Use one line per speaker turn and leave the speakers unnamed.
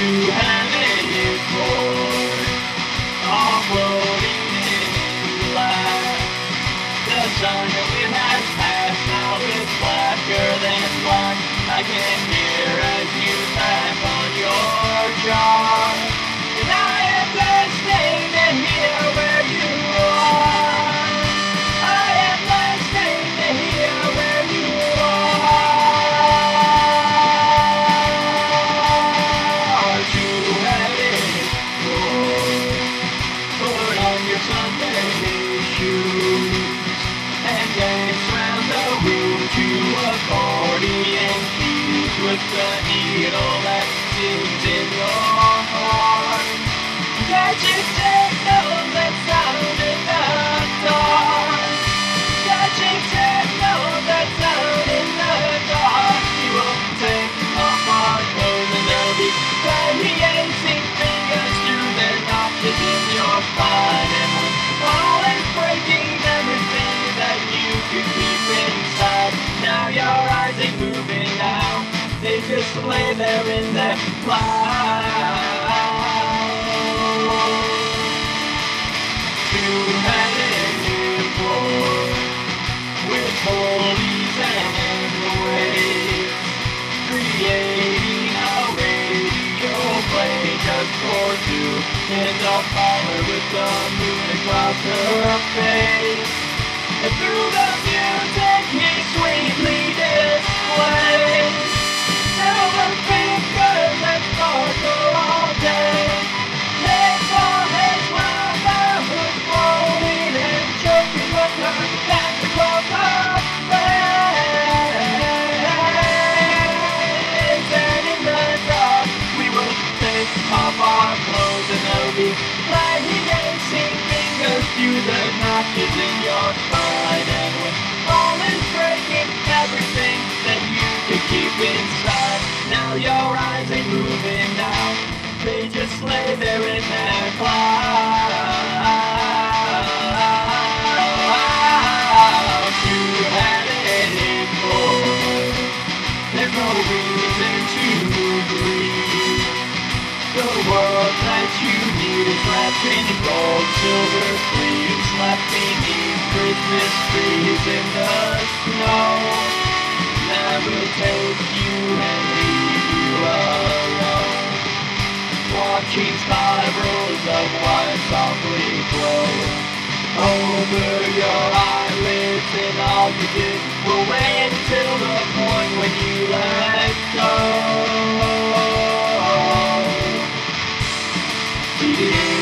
you have. The needle that in your heart. Can't you notes that There in that cloud. Two-headed boy with pulleys and waves, creating a radio play just for two in the parlor with the moon across her face. There'll be radiating fingers through the notches in your spine. And is breaking, everything that you could keep inside. Now your eyes ain't moving now. They just lay there in their cloud. trees gold, silver leaves left beneath Christmas trees in the snow. Never take you and leave you alone. Watching spirals of white softly flow over your eyelids and all you do will wait until the point when you let go. Yeah.